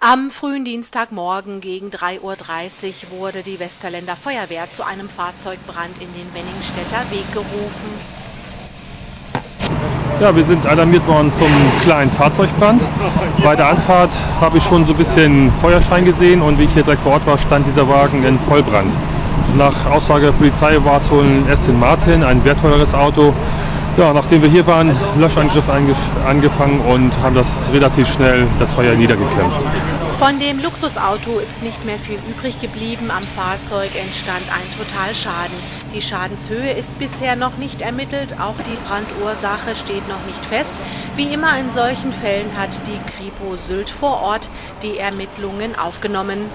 Am frühen Dienstagmorgen gegen 3.30 Uhr wurde die Westerländer Feuerwehr zu einem Fahrzeugbrand in den Wenningstädter Weg gerufen. Ja, wir sind alarmiert worden zum kleinen Fahrzeugbrand. Bei der Anfahrt habe ich schon so ein bisschen Feuerschein gesehen und wie ich hier direkt vor Ort war, stand dieser Wagen in Vollbrand. Nach Aussage der Polizei war es wohl ein Aston Martin, ein wertvolleres Auto. Ja, nachdem wir hier waren, Löschangriff angefangen und haben das relativ schnell das Feuer niedergekämpft. Von dem Luxusauto ist nicht mehr viel übrig geblieben. Am Fahrzeug entstand ein Totalschaden. Die Schadenshöhe ist bisher noch nicht ermittelt. Auch die Brandursache steht noch nicht fest. Wie immer in solchen Fällen hat die Kripo Sylt vor Ort die Ermittlungen aufgenommen.